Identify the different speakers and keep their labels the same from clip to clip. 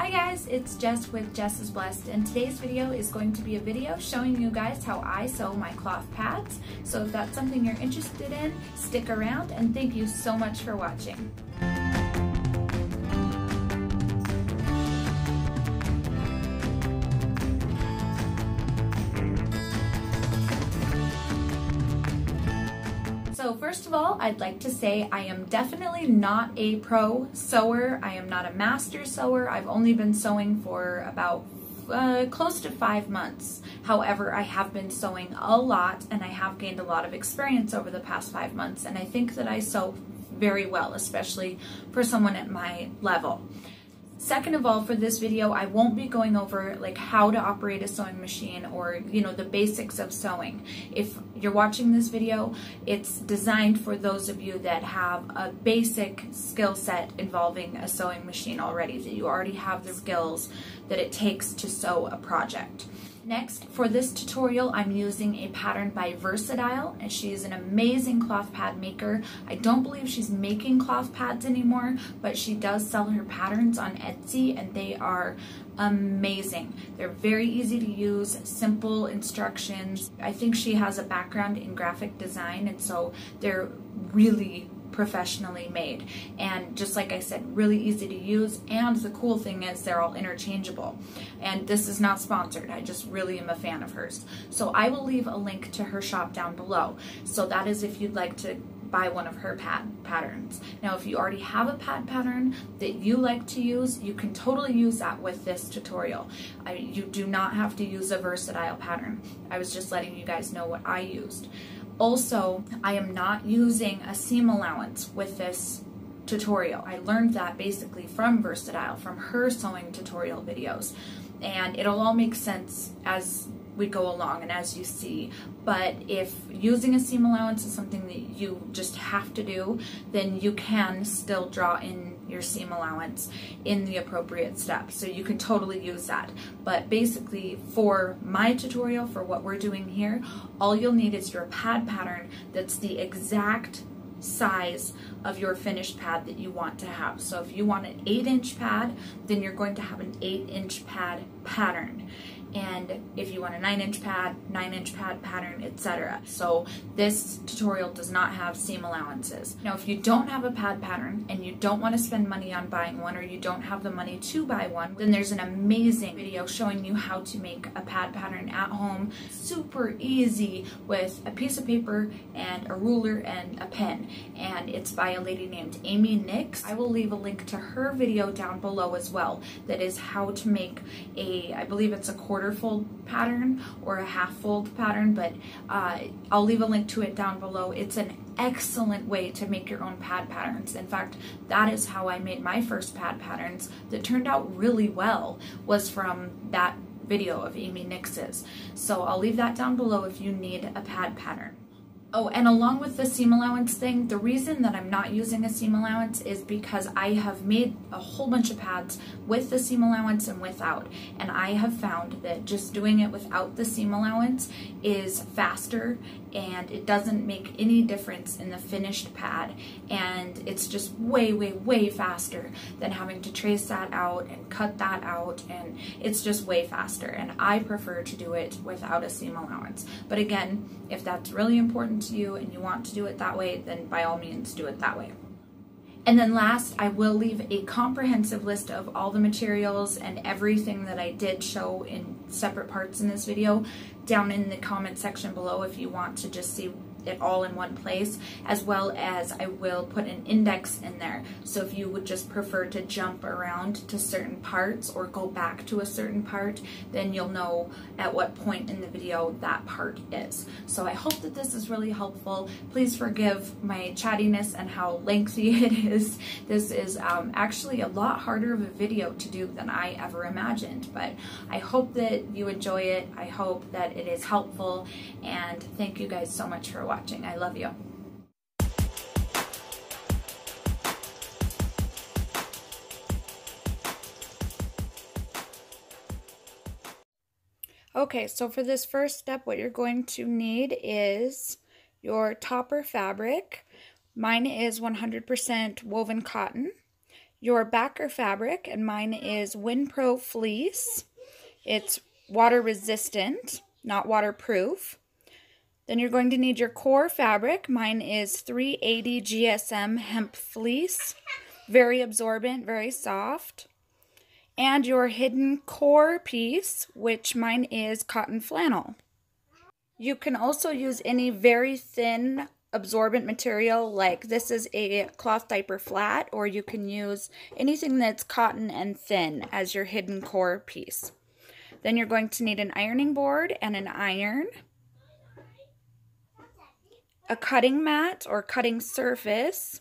Speaker 1: Hi guys, it's Jess with Jess is Blessed and today's video is going to be a video showing you guys how I sew my cloth pads. So if that's something you're interested in, stick around and thank you so much for watching. First of all, I'd like to say I am definitely not a pro sewer. I am not a master sewer. I've only been sewing for about uh, close to five months. However, I have been sewing a lot and I have gained a lot of experience over the past five months and I think that I sew very well, especially for someone at my level. Second of all, for this video, I won't be going over like how to operate a sewing machine or, you know, the basics of sewing. If you're watching this video, it's designed for those of you that have a basic skill set involving a sewing machine already, that you already have the skills that it takes to sew a project. Next, for this tutorial, I'm using a pattern by Versodile, and she is an amazing cloth pad maker. I don't believe she's making cloth pads anymore, but she does sell her patterns on Etsy, and they are amazing. They're very easy to use, simple instructions. I think she has a background in graphic design, and so they're really professionally made and just like I said really easy to use and the cool thing is they're all interchangeable and this is not sponsored I just really am a fan of hers so I will leave a link to her shop down below so that is if you'd like to buy one of her pad patterns. Now if you already have a pad pattern that you like to use, you can totally use that with this tutorial. I, you do not have to use a Versodile pattern. I was just letting you guys know what I used. Also, I am not using a seam allowance with this tutorial. I learned that basically from Versodile, from her sewing tutorial videos. And it'll all make sense as we go along and as you see. But if using a seam allowance is something that you just have to do, then you can still draw in your seam allowance in the appropriate steps. So you can totally use that. But basically for my tutorial, for what we're doing here, all you'll need is your pad pattern that's the exact size of your finished pad that you want to have. So if you want an 8 inch pad, then you're going to have an 8 inch pad pattern and if you want a 9 inch pad, 9 inch pad pattern, etc. So this tutorial does not have seam allowances. Now if you don't have a pad pattern and you don't want to spend money on buying one or you don't have the money to buy one, then there's an amazing video showing you how to make a pad pattern at home super easy with a piece of paper and a ruler and a pen and it's by a lady named Amy Nix. I will leave a link to her video down below as well that is how to make a, I believe it's a quarter quarter fold pattern or a half fold pattern, but uh, I'll leave a link to it down below. It's an excellent way to make your own pad patterns. In fact, that is how I made my first pad patterns that turned out really well was from that video of Amy Nix's. So I'll leave that down below if you need a pad pattern. Oh, and along with the seam allowance thing, the reason that I'm not using a seam allowance is because I have made a whole bunch of pads with the seam allowance and without. And I have found that just doing it without the seam allowance is faster and it doesn't make any difference in the finished pad. And it's just way, way, way faster than having to trace that out and cut that out. And it's just way faster. And I prefer to do it without a seam allowance. But again, if that's really important to you and you want to do it that way, then by all means do it that way. And then last, I will leave a comprehensive list of all the materials and everything that I did show in separate parts in this video down in the comment section below if you want to just see it all in one place as well as I will put an index in there. So if you would just prefer to jump around to certain parts or go back to a certain part then you'll know at what point in the video that part is. So I hope that this is really helpful. Please forgive my chattiness and how lengthy it is. This is um, actually a lot harder of a video to do than I ever imagined but I hope that you enjoy it. I hope that it is helpful and thank you guys so much for watching. I love you. Okay, so for this first step, what you're going to need is your topper fabric. Mine is 100% woven cotton. your backer fabric, and mine is WindPro Fleece. It's water resistant, not waterproof. Then you're going to need your core fabric. Mine is 380 GSM hemp fleece. Very absorbent, very soft. And your hidden core piece, which mine is cotton flannel. You can also use any very thin absorbent material like this is a cloth diaper flat or you can use anything that's cotton and thin as your hidden core piece. Then you're going to need an ironing board and an iron, a cutting mat or cutting surface,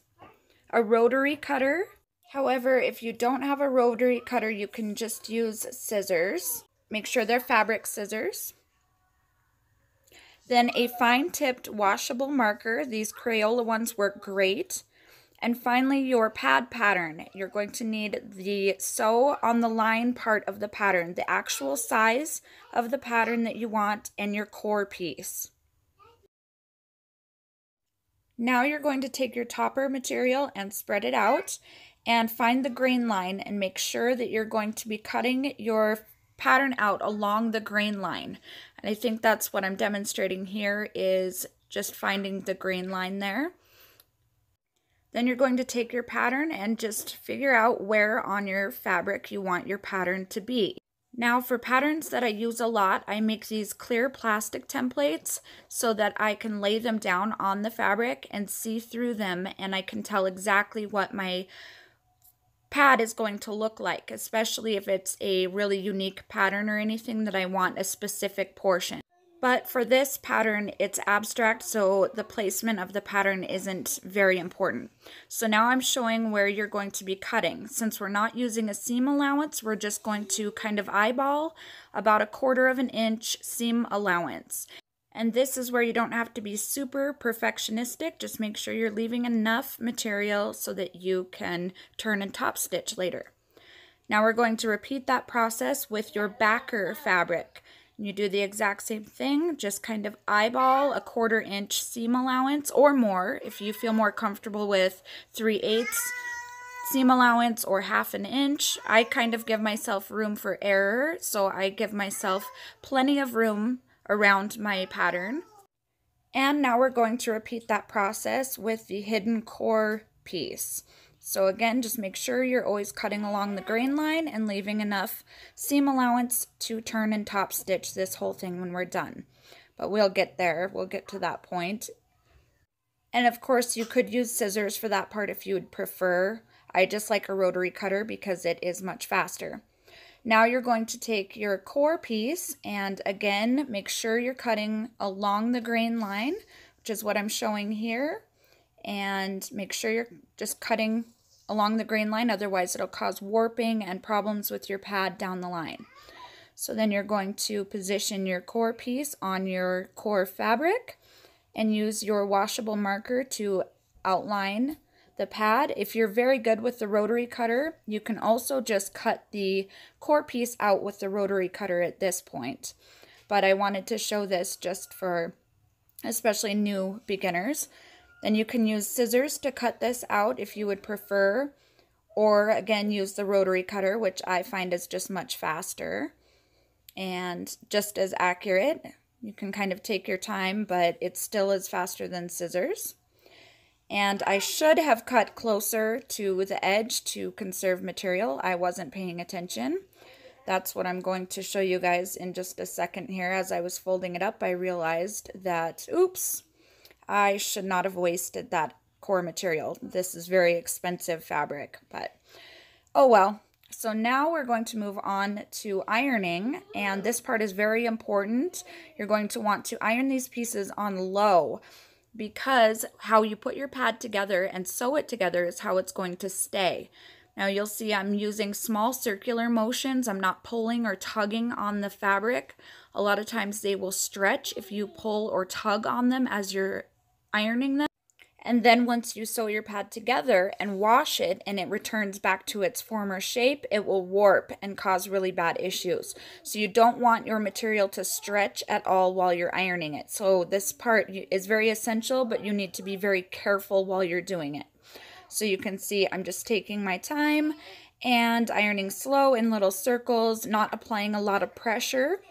Speaker 1: a rotary cutter. However, if you don't have a rotary cutter, you can just use scissors. Make sure they're fabric scissors. Then a fine-tipped washable marker. These Crayola ones work great. And finally, your pad pattern. You're going to need the sew on the line part of the pattern, the actual size of the pattern that you want, and your core piece. Now you're going to take your topper material and spread it out and find the grain line and make sure that you're going to be cutting your pattern out along the grain line. And I think that's what I'm demonstrating here is just finding the grain line there. Then you're going to take your pattern and just figure out where on your fabric you want your pattern to be. Now for patterns that I use a lot, I make these clear plastic templates so that I can lay them down on the fabric and see through them and I can tell exactly what my pad is going to look like, especially if it's a really unique pattern or anything that I want a specific portion. But for this pattern, it's abstract, so the placement of the pattern isn't very important. So now I'm showing where you're going to be cutting. Since we're not using a seam allowance, we're just going to kind of eyeball about a quarter of an inch seam allowance. And this is where you don't have to be super perfectionistic. Just make sure you're leaving enough material so that you can turn and top stitch later. Now we're going to repeat that process with your backer fabric. You do the exact same thing, just kind of eyeball a quarter inch seam allowance or more if you feel more comfortable with 3 eighths seam allowance or half an inch. I kind of give myself room for error, so I give myself plenty of room around my pattern. And now we're going to repeat that process with the hidden core piece. So again, just make sure you're always cutting along the grain line and leaving enough seam allowance to turn and top stitch this whole thing when we're done. But we'll get there. We'll get to that point. And of course, you could use scissors for that part if you would prefer. I just like a rotary cutter because it is much faster. Now you're going to take your core piece and again, make sure you're cutting along the grain line, which is what I'm showing here. And make sure you're just cutting along the grain line, otherwise it'll cause warping and problems with your pad down the line. So then you're going to position your core piece on your core fabric and use your washable marker to outline the pad. If you're very good with the rotary cutter, you can also just cut the core piece out with the rotary cutter at this point. But I wanted to show this just for especially new beginners. Then you can use scissors to cut this out if you would prefer, or again, use the rotary cutter, which I find is just much faster and just as accurate. You can kind of take your time, but it still is faster than scissors. And I should have cut closer to the edge to conserve material. I wasn't paying attention. That's what I'm going to show you guys in just a second here. As I was folding it up, I realized that, oops, I should not have wasted that core material. This is very expensive fabric, but oh well. So now we're going to move on to ironing, and this part is very important. You're going to want to iron these pieces on low because how you put your pad together and sew it together is how it's going to stay. Now you'll see I'm using small circular motions. I'm not pulling or tugging on the fabric. A lot of times they will stretch if you pull or tug on them as you're ironing them. And then once you sew your pad together and wash it and it returns back to its former shape, it will warp and cause really bad issues. So you don't want your material to stretch at all while you're ironing it. So this part is very essential, but you need to be very careful while you're doing it. So you can see I'm just taking my time and ironing slow in little circles, not applying a lot of pressure,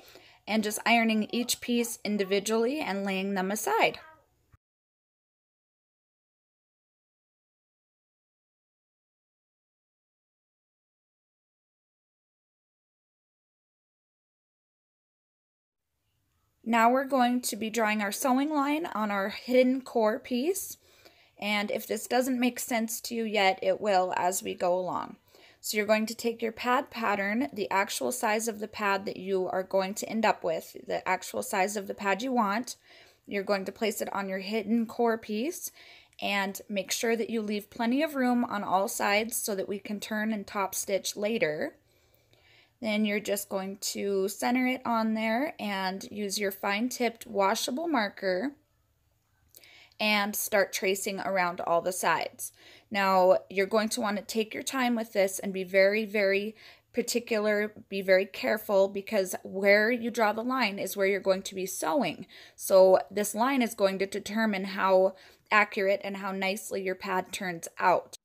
Speaker 1: and just ironing each piece individually and laying them aside. Now we're going to be drawing our sewing line on our hidden core piece. And if this doesn't make sense to you yet, it will as we go along. So you're going to take your pad pattern, the actual size of the pad that you are going to end up with, the actual size of the pad you want. You're going to place it on your hidden core piece and make sure that you leave plenty of room on all sides so that we can turn and top stitch later. Then you're just going to center it on there and use your fine tipped washable marker and start tracing around all the sides. Now you're going to want to take your time with this and be very, very particular, be very careful because where you draw the line is where you're going to be sewing. So this line is going to determine how accurate and how nicely your pad turns out.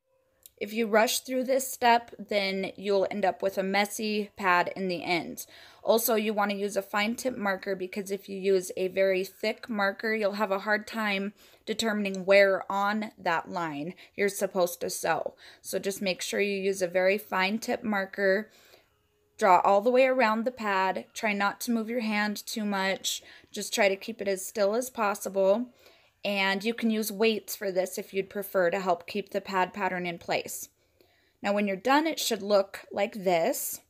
Speaker 1: If you rush through this step, then you'll end up with a messy pad in the end. Also, you want to use a fine tip marker because if you use a very thick marker, you'll have a hard time determining where on that line you're supposed to sew. So just make sure you use a very fine tip marker. Draw all the way around the pad. Try not to move your hand too much. Just try to keep it as still as possible and you can use weights for this if you'd prefer to help keep the pad pattern in place. Now when you're done it should look like this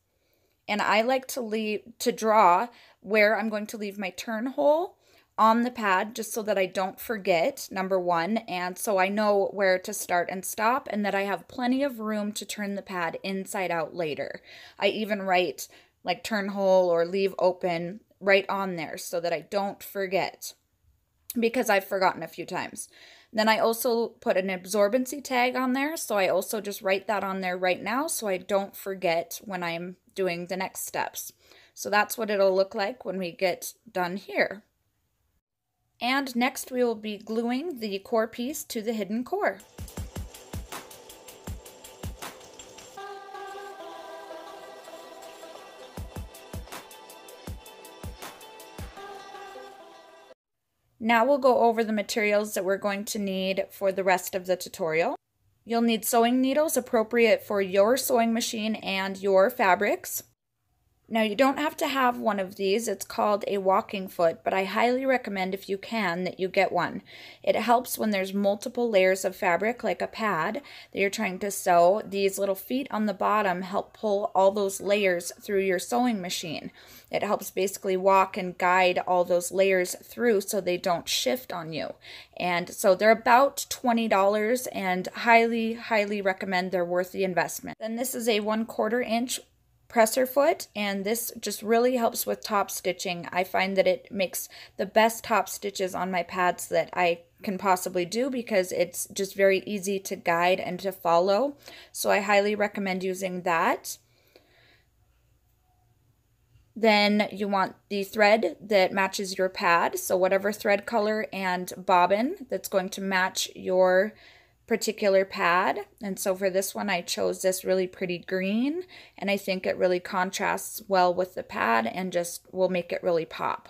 Speaker 1: and I like to leave to draw where I'm going to leave my turn hole on the pad just so that I don't forget number one and so I know where to start and stop and that I have plenty of room to turn the pad inside out later. I even write like turn hole or leave open right on there so that I don't forget because I've forgotten a few times. Then I also put an absorbency tag on there, so I also just write that on there right now so I don't forget when I'm doing the next steps. So that's what it'll look like when we get done here. And next we will be gluing the core piece to the hidden core. Now we'll go over the materials that we're going to need for the rest of the tutorial. You'll need sewing needles appropriate for your sewing machine and your fabrics. Now you don't have to have one of these, it's called a walking foot, but I highly recommend if you can that you get one. It helps when there's multiple layers of fabric like a pad that you're trying to sew. These little feet on the bottom help pull all those layers through your sewing machine. It helps basically walk and guide all those layers through so they don't shift on you. And so they're about $20 and highly, highly recommend they're worth the investment. Then this is a one quarter inch presser foot and this just really helps with top stitching. I find that it makes the best top stitches on my pads that I can possibly do because it's just very easy to guide and to follow. So I highly recommend using that. Then you want the thread that matches your pad. So whatever thread color and bobbin that's going to match your particular pad. And so for this one, I chose this really pretty green, and I think it really contrasts well with the pad and just will make it really pop.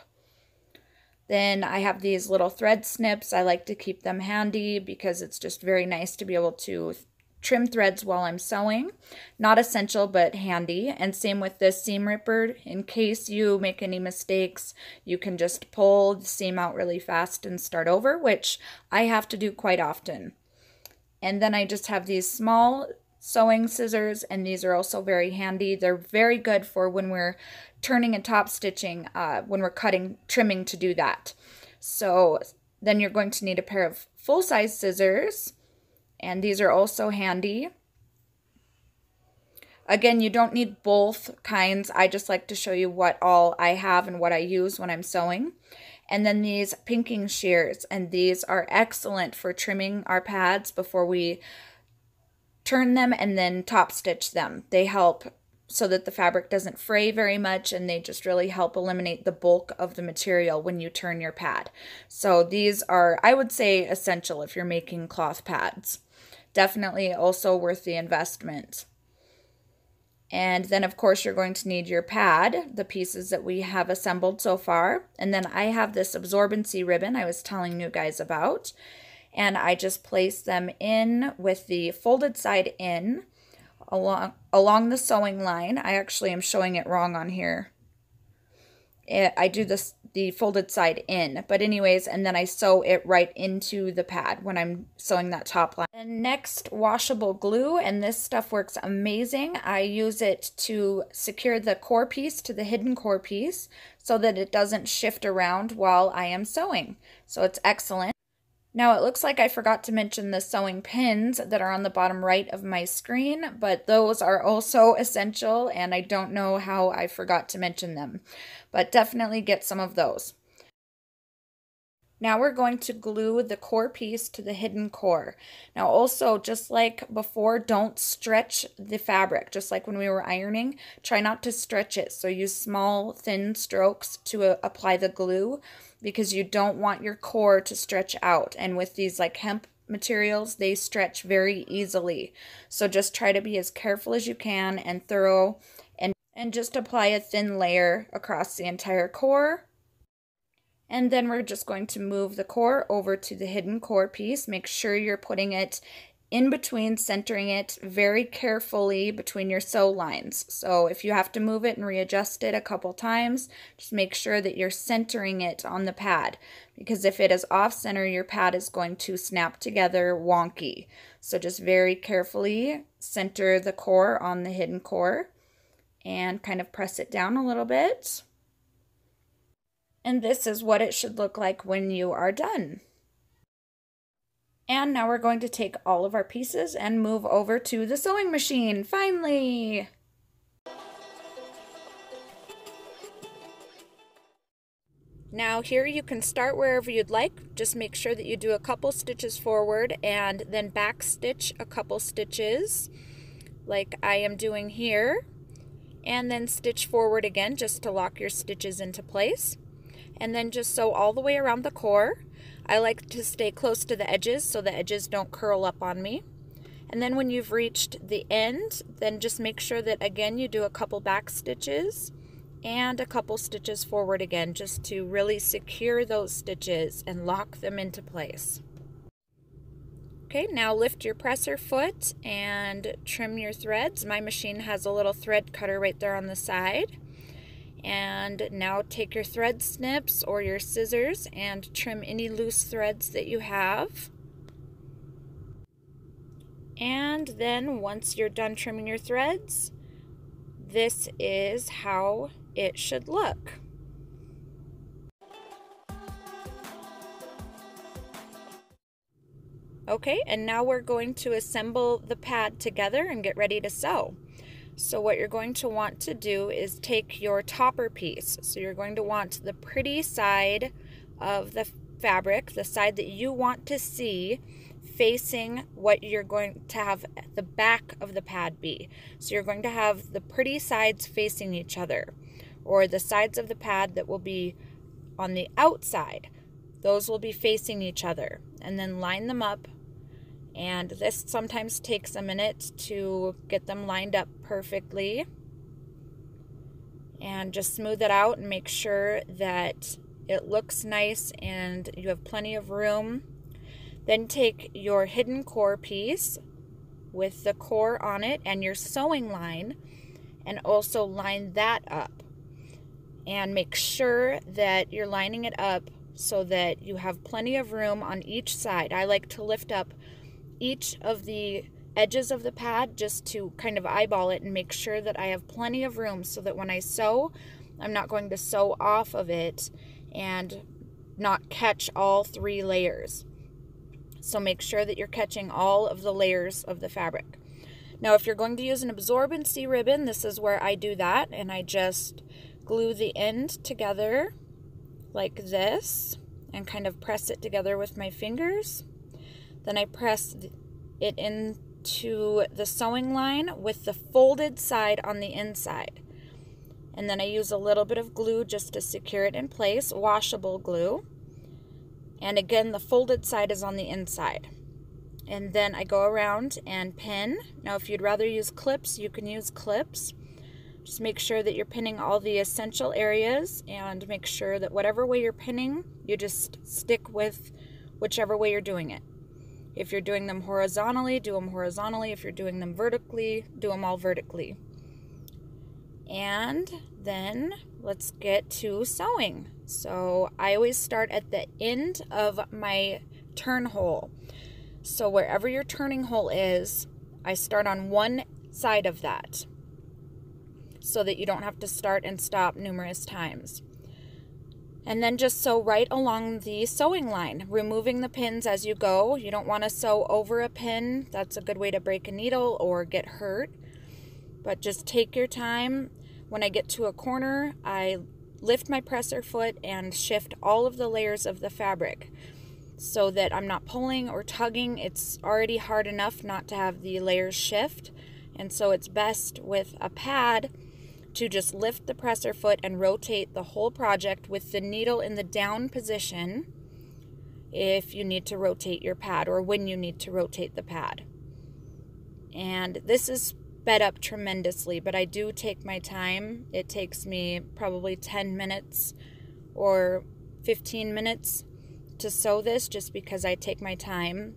Speaker 1: Then I have these little thread snips. I like to keep them handy because it's just very nice to be able to trim threads while I'm sewing. Not essential, but handy. And same with this seam ripper. In case you make any mistakes, you can just pull the seam out really fast and start over, which I have to do quite often. And then I just have these small sewing scissors and these are also very handy. They're very good for when we're turning and top stitching, uh, when we're cutting, trimming to do that. So then you're going to need a pair of full-size scissors and these are also handy. Again, you don't need both kinds. I just like to show you what all I have and what I use when I'm sewing. And then these pinking shears, and these are excellent for trimming our pads before we turn them and then top stitch them. They help so that the fabric doesn't fray very much and they just really help eliminate the bulk of the material when you turn your pad. So these are, I would say, essential if you're making cloth pads. definitely also worth the investment. And then, of course, you're going to need your pad, the pieces that we have assembled so far. And then I have this absorbency ribbon I was telling you guys about. And I just place them in with the folded side in along, along the sewing line. I actually am showing it wrong on here. It, I do this the folded side in. But anyways, and then I sew it right into the pad when I'm sewing that top line. And next, washable glue, and this stuff works amazing. I use it to secure the core piece to the hidden core piece so that it doesn't shift around while I am sewing. So it's excellent. Now it looks like I forgot to mention the sewing pins that are on the bottom right of my screen, but those are also essential and I don't know how I forgot to mention them, but definitely get some of those. Now we're going to glue the core piece to the hidden core. Now also, just like before, don't stretch the fabric. Just like when we were ironing, try not to stretch it. So use small, thin strokes to uh, apply the glue because you don't want your core to stretch out. And with these like hemp materials, they stretch very easily. So just try to be as careful as you can and thorough and, and just apply a thin layer across the entire core and then we're just going to move the core over to the hidden core piece. Make sure you're putting it in between, centering it very carefully between your sew lines. So if you have to move it and readjust it a couple times, just make sure that you're centering it on the pad because if it is off center, your pad is going to snap together wonky. So just very carefully center the core on the hidden core and kind of press it down a little bit. And this is what it should look like when you are done. And now we're going to take all of our pieces and move over to the sewing machine, finally! Now here you can start wherever you'd like. Just make sure that you do a couple stitches forward and then back stitch a couple stitches like I am doing here. And then stitch forward again just to lock your stitches into place and then just sew all the way around the core. I like to stay close to the edges so the edges don't curl up on me. And then when you've reached the end, then just make sure that again you do a couple back stitches and a couple stitches forward again just to really secure those stitches and lock them into place. Okay, now lift your presser foot and trim your threads. My machine has a little thread cutter right there on the side. And now take your thread snips or your scissors and trim any loose threads that you have. And then once you're done trimming your threads, this is how it should look. Okay, and now we're going to assemble the pad together and get ready to sew. So what you're going to want to do is take your topper piece. So you're going to want the pretty side of the fabric, the side that you want to see facing what you're going to have the back of the pad be. So you're going to have the pretty sides facing each other or the sides of the pad that will be on the outside. Those will be facing each other and then line them up and this sometimes takes a minute to get them lined up perfectly. And just smooth it out and make sure that it looks nice and you have plenty of room. Then take your hidden core piece with the core on it and your sewing line and also line that up. And make sure that you're lining it up so that you have plenty of room on each side. I like to lift up each of the edges of the pad just to kind of eyeball it and make sure that I have plenty of room so that when I sew, I'm not going to sew off of it and not catch all three layers. So make sure that you're catching all of the layers of the fabric. Now, if you're going to use an absorbency ribbon, this is where I do that, and I just glue the end together like this and kind of press it together with my fingers. Then I press it into the sewing line with the folded side on the inside. And then I use a little bit of glue just to secure it in place, washable glue. And again, the folded side is on the inside. and then I go around and pin. Now if you'd rather use clips, you can use clips. Just make sure that you're pinning all the essential areas and make sure that whatever way you're pinning, you just stick with whichever way you're doing it. If you're doing them horizontally, do them horizontally. If you're doing them vertically, do them all vertically. And then let's get to sewing. So I always start at the end of my turn hole. So wherever your turning hole is, I start on one side of that so that you don't have to start and stop numerous times. And then just sew right along the sewing line, removing the pins as you go. You don't want to sew over a pin. That's a good way to break a needle or get hurt. But just take your time. When I get to a corner, I lift my presser foot and shift all of the layers of the fabric so that I'm not pulling or tugging. It's already hard enough not to have the layers shift. And so it's best with a pad to just lift the presser foot and rotate the whole project with the needle in the down position if you need to rotate your pad or when you need to rotate the pad. And this is sped up tremendously, but I do take my time. It takes me probably 10 minutes or 15 minutes to sew this just because I take my time.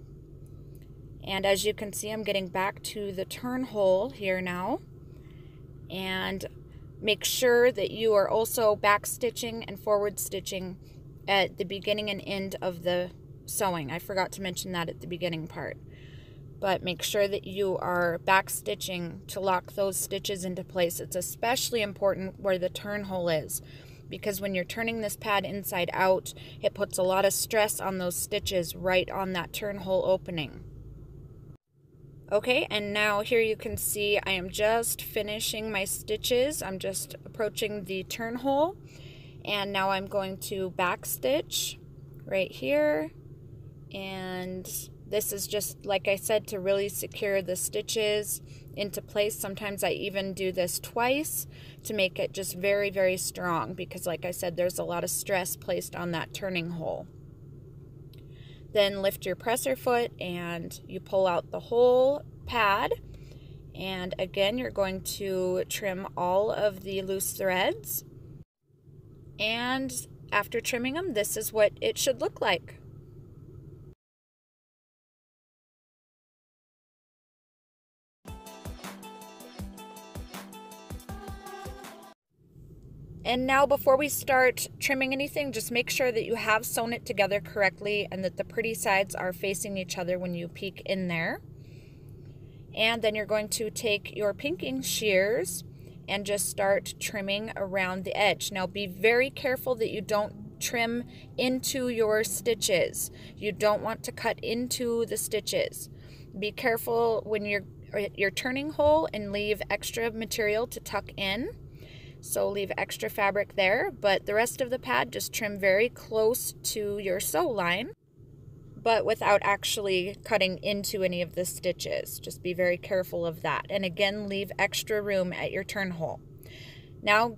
Speaker 1: And as you can see, I'm getting back to the turn hole here now. And make sure that you are also back stitching and forward stitching at the beginning and end of the sewing. I forgot to mention that at the beginning part. But make sure that you are back stitching to lock those stitches into place. It's especially important where the turn hole is because when you're turning this pad inside out, it puts a lot of stress on those stitches right on that turn hole opening. Okay, and now here you can see I am just finishing my stitches. I'm just approaching the turn hole. And now I'm going to back stitch right here. And this is just, like I said, to really secure the stitches into place. Sometimes I even do this twice to make it just very, very strong because like I said, there's a lot of stress placed on that turning hole. Then lift your presser foot and you pull out the whole pad. And again, you're going to trim all of the loose threads. And after trimming them, this is what it should look like. And now before we start trimming anything, just make sure that you have sewn it together correctly and that the pretty sides are facing each other when you peek in there. And then you're going to take your pinking shears and just start trimming around the edge. Now be very careful that you don't trim into your stitches. You don't want to cut into the stitches. Be careful when you're, turning hole and leave extra material to tuck in so leave extra fabric there, but the rest of the pad just trim very close to your sew line, but without actually cutting into any of the stitches. Just be very careful of that. And again, leave extra room at your turn hole. Now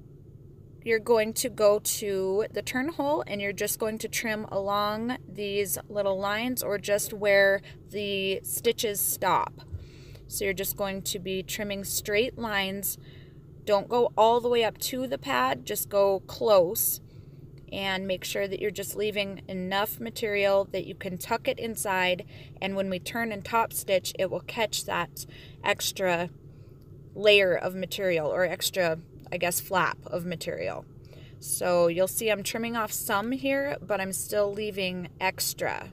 Speaker 1: you're going to go to the turn hole and you're just going to trim along these little lines or just where the stitches stop. So you're just going to be trimming straight lines don't go all the way up to the pad, just go close and make sure that you're just leaving enough material that you can tuck it inside and when we turn and top stitch it will catch that extra layer of material or extra I guess flap of material. So you'll see I'm trimming off some here but I'm still leaving extra.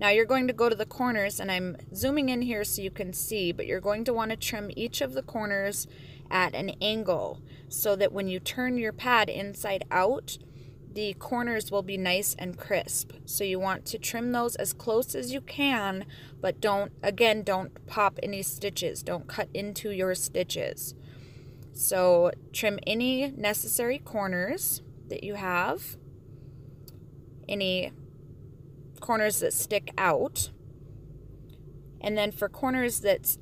Speaker 1: Now you're going to go to the corners and I'm zooming in here so you can see, but you're going to want to trim each of the corners at an angle so that when you turn your pad inside out, the corners will be nice and crisp. So you want to trim those as close as you can, but don't, again, don't pop any stitches. Don't cut into your stitches. So trim any necessary corners that you have, any corners that stick out. And then for corners that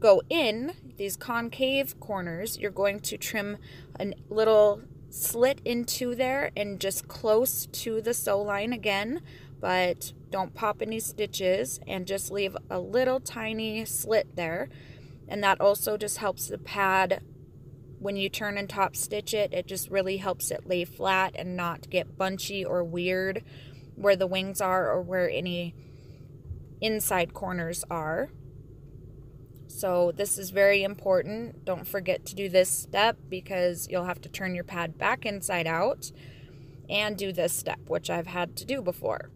Speaker 1: go in, these concave corners, you're going to trim a little slit into there and just close to the sew line again, but don't pop any stitches and just leave a little tiny slit there. And that also just helps the pad when you turn and top stitch it, it just really helps it lay flat and not get bunchy or weird where the wings are or where any inside corners are. So this is very important. Don't forget to do this step because you'll have to turn your pad back inside out and do this step, which I've had to do before.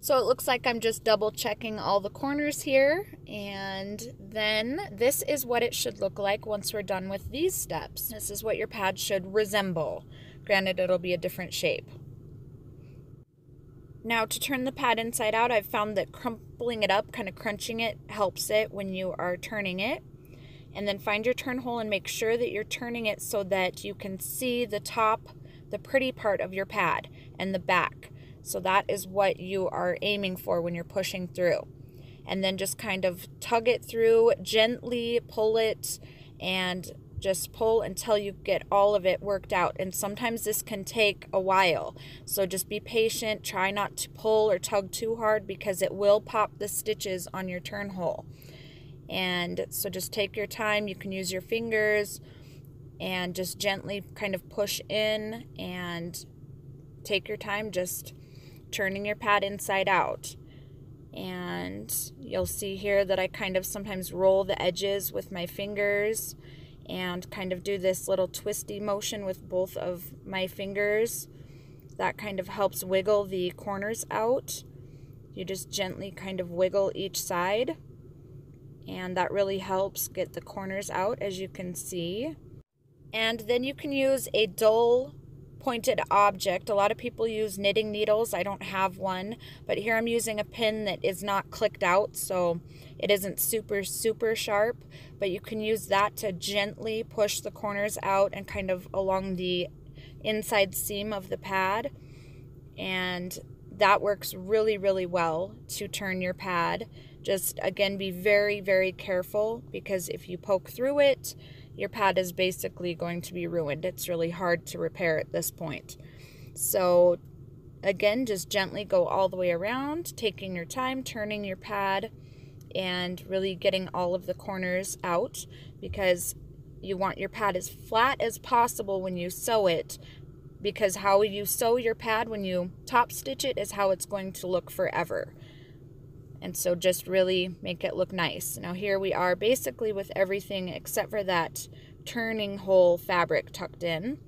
Speaker 1: So it looks like I'm just double checking all the corners here. And then this is what it should look like once we're done with these steps. This is what your pad should resemble. Granted, it'll be a different shape. Now to turn the pad inside out, I've found that crumpling it up, kind of crunching it, helps it when you are turning it. And then find your turn hole and make sure that you're turning it so that you can see the top, the pretty part of your pad and the back. So that is what you are aiming for when you're pushing through. And then just kind of tug it through, gently pull it, and just pull until you get all of it worked out. And sometimes this can take a while. So just be patient. Try not to pull or tug too hard because it will pop the stitches on your turn hole. And so just take your time. You can use your fingers and just gently kind of push in and take your time just turning your pad inside out. And you'll see here that I kind of sometimes roll the edges with my fingers and kind of do this little twisty motion with both of my fingers. That kind of helps wiggle the corners out. You just gently kind of wiggle each side and that really helps get the corners out as you can see. And then you can use a dull pointed object. A lot of people use knitting needles. I don't have one, but here I'm using a pin that is not clicked out, so it isn't super, super sharp, but you can use that to gently push the corners out and kind of along the inside seam of the pad. And that works really, really well to turn your pad. Just again, be very, very careful because if you poke through it, your pad is basically going to be ruined. It's really hard to repair at this point. So again, just gently go all the way around, taking your time, turning your pad, and really getting all of the corners out because you want your pad as flat as possible when you sew it because how you sew your pad when you top stitch it is how it's going to look forever. And so just really make it look nice. Now here we are basically with everything except for that turning hole fabric tucked in.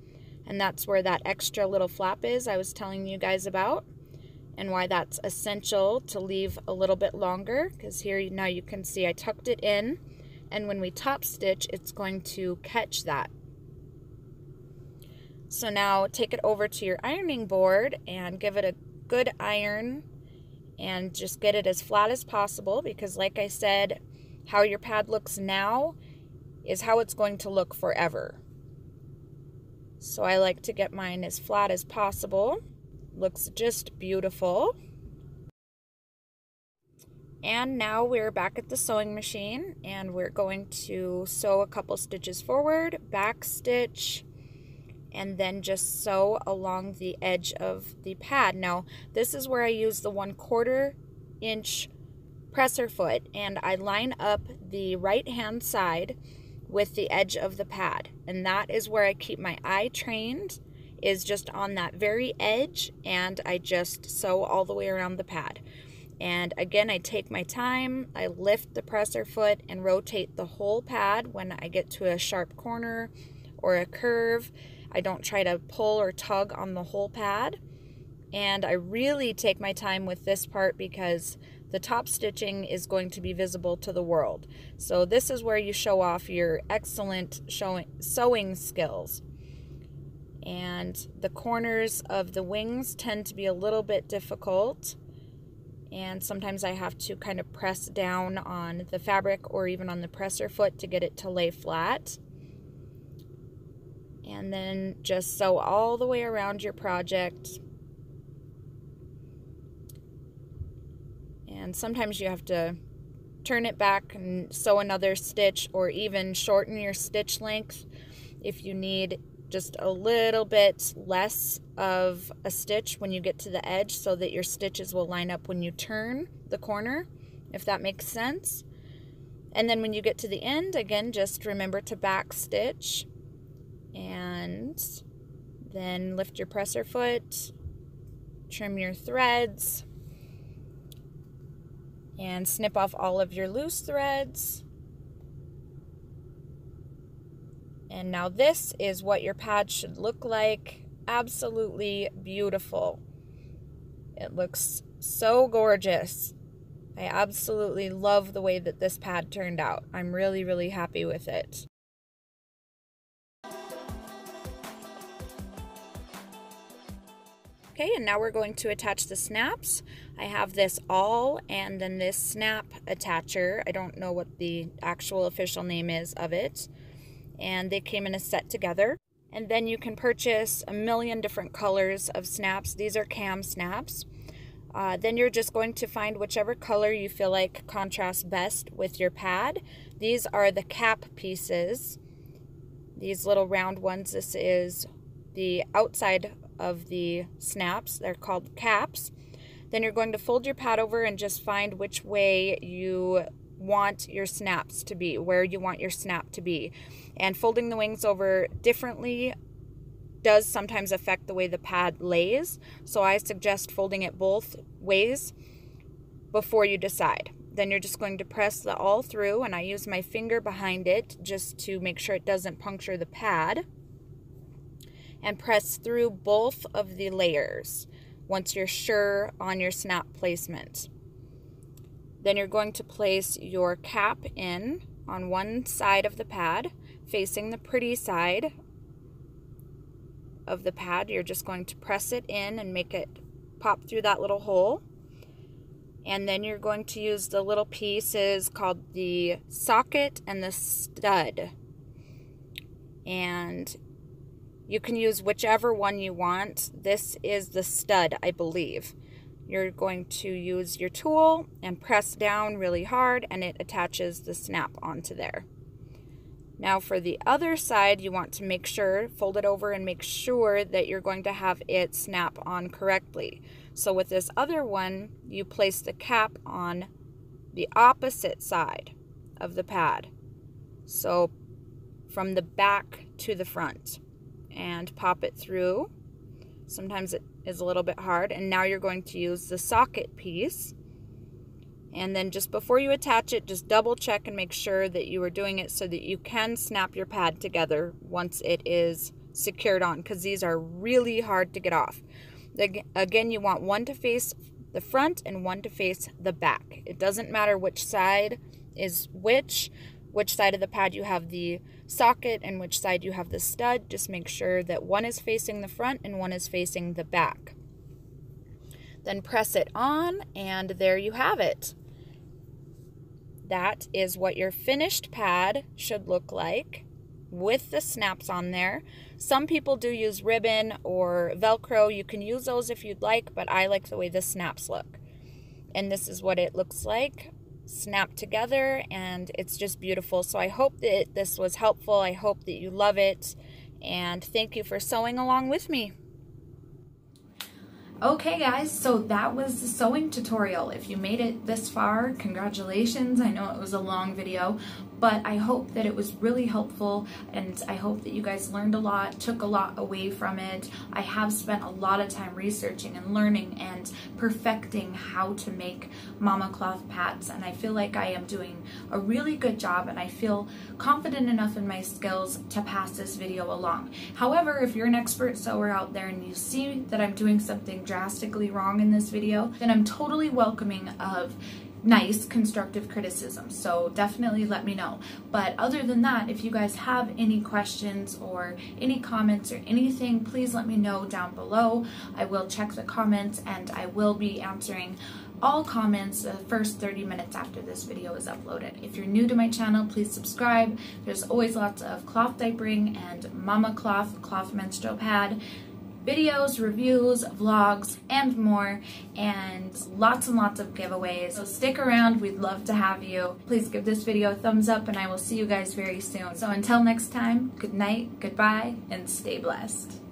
Speaker 1: And that's where that extra little flap is I was telling you guys about and why that's essential to leave a little bit longer because here now you can see I tucked it in and when we top stitch it's going to catch that. So now take it over to your ironing board and give it a good iron and just get it as flat as possible because like I said, how your pad looks now is how it's going to look forever. So I like to get mine as flat as possible. Looks just beautiful. And now we're back at the sewing machine and we're going to sew a couple stitches forward, back stitch, and then just sew along the edge of the pad. Now, this is where I use the one quarter inch presser foot and I line up the right hand side with the edge of the pad. And that is where I keep my eye trained is just on that very edge and I just sew all the way around the pad. And again, I take my time, I lift the presser foot and rotate the whole pad when I get to a sharp corner or a curve I don't try to pull or tug on the whole pad. And I really take my time with this part because the top stitching is going to be visible to the world. So this is where you show off your excellent showing, sewing skills. And the corners of the wings tend to be a little bit difficult. And sometimes I have to kind of press down on the fabric or even on the presser foot to get it to lay flat and then just sew all the way around your project. And sometimes you have to turn it back and sew another stitch or even shorten your stitch length if you need just a little bit less of a stitch when you get to the edge so that your stitches will line up when you turn the corner, if that makes sense. And then when you get to the end, again, just remember to back stitch and then lift your presser foot, trim your threads, and snip off all of your loose threads. And now this is what your pad should look like. Absolutely beautiful. It looks so gorgeous. I absolutely love the way that this pad turned out. I'm really, really happy with it. Okay, and now we're going to attach the snaps. I have this awl and then this snap attacher. I don't know what the actual official name is of it. And they came in a set together. And then you can purchase a million different colors of snaps. These are Kam snaps. Uh, then you're just going to find whichever color you feel like contrasts best with your pad. These are the cap pieces. These little round ones, this is the outside of the snaps. They're called caps. Then you're going to fold your pad over and just find which way you want your snaps to be, where you want your snap to be. And folding the wings over differently does sometimes affect the way the pad lays. So I suggest folding it both ways before you decide. Then you're just going to press the awl through and I use my finger behind it just to make sure it doesn't puncture the pad. And press through both of the layers once you're sure on your snap placement. Then you're going to place your cap in on one side of the pad facing the pretty side of the pad. You're just going to press it in and make it pop through that little hole. And then you're going to use the little pieces called the socket and the stud. And you can use whichever one you want. This is the stud, I believe. You're going to use your tool and press down really hard and it attaches the snap onto there. Now for the other side, you want to make sure, fold it over and make sure that you're going to have it snap on correctly. So with this other one, you place the cap on the opposite side of the pad. So from the back to the front and pop it through. Sometimes it is a little bit hard. And now you're going to use the socket piece and then just before you attach it, just double check and make sure that you are doing it so that you can snap your pad together once it is secured on because these are really hard to get off. Again, you want one to face the front and one to face the back. It doesn't matter which side is which, which side of the pad you have the socket and which side you have the stud. Just make sure that one is facing the front and one is facing the back. Then press it on and there you have it. That is what your finished pad should look like with the snaps on there. Some people do use ribbon or Velcro. You can use those if you'd like, but I like the way the snaps look. And this is what it looks like snapped together and it's just beautiful. So I hope that this was helpful. I hope that you love it and thank you for sewing along with me. Okay guys, so that was the sewing tutorial. If you made it this far, congratulations. I know it was a long video, but I hope that it was really helpful and I hope that you guys learned a lot, took a lot away from it. I have spent a lot of time researching and learning and perfecting how to make mama cloth pads and I feel like I am doing a really good job and I feel confident enough in my skills to pass this video along. However, if you're an expert sewer out there and you see that I'm doing something drastically wrong in this video, then I'm totally welcoming of nice constructive criticism. So definitely let me know. But other than that, if you guys have any questions or any comments or anything, please let me know down below. I will check the comments and I will be answering all comments the first 30 minutes after this video is uploaded. If you're new to my channel, please subscribe. There's always lots of cloth diapering and mama cloth, cloth menstrual pad videos, reviews, vlogs, and more, and lots and lots of giveaways. So stick around, we'd love to have you. Please give this video a thumbs up, and I will see you guys very soon. So until next time, good night, goodbye, and stay blessed.